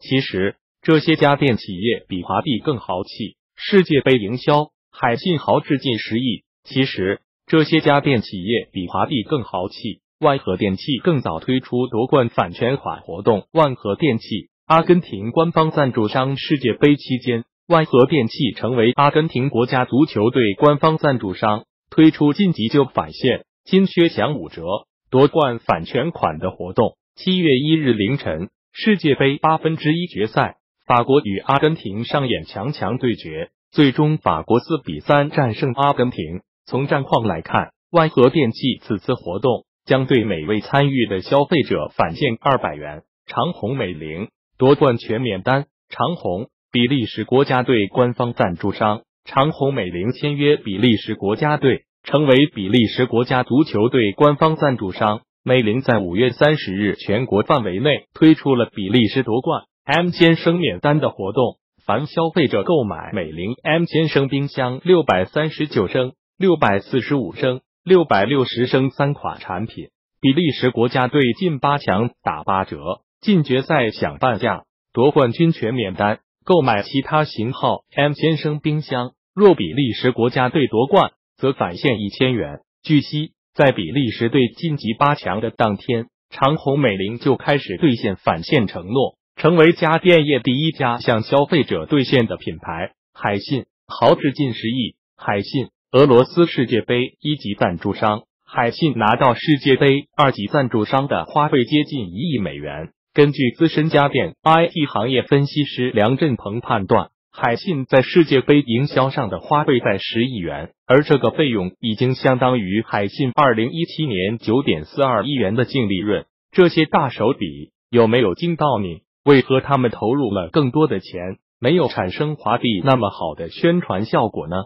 其实这些家电企业比华帝更豪气，世界杯营销，海信豪掷近十亿。其实这些家电企业比华帝更豪气，万和电器更早推出夺冠返全款活动。万和电器，阿根廷官方赞助商。世界杯期间，万和电器成为阿根廷国家足球队官方赞助商，推出晋级就返现，金靴享五折，夺冠返全款的活动。七月一日凌晨，世界杯八分之一决赛，法国与阿根廷上演强强对决，最终法国四比三战胜阿根廷。从战况来看，万和电器此次活动将对每位参与的消费者返现二百元。长虹美菱夺冠全免单，长虹比利时国家队官方赞助商，长虹美菱签约比利时国家队，成为比利时国家足球队官方赞助商。美菱在五月三十日全国范围内推出了比利时夺冠 M 先生免单的活动，凡消费者购买美菱 M 先生冰箱六百三十九升、六百四十五升、六百六十升三款产品，比利时国家队进八强打八折，进决赛享半价，夺冠军全免单。购买其他型号 M 先生冰箱，若比利时国家队夺冠，则返现一千元。据悉。在比利时队晋级八强的当天，长虹美菱就开始兑现返现承诺，成为家电业第一家向消费者兑现的品牌。海信豪掷近十亿，海信俄罗斯世界杯一级赞助商，海信拿到世界杯二级赞助商的花费接近一亿美元。根据资深家电 IT 行业分析师梁振鹏判断。海信在世界杯营销上的花费在十亿元，而这个费用已经相当于海信二零一七年九点四二亿元的净利润。这些大手笔有没有惊到你？为何他们投入了更多的钱，没有产生华帝那么好的宣传效果呢？